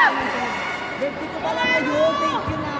Birthday pala ngayon. Thank you na.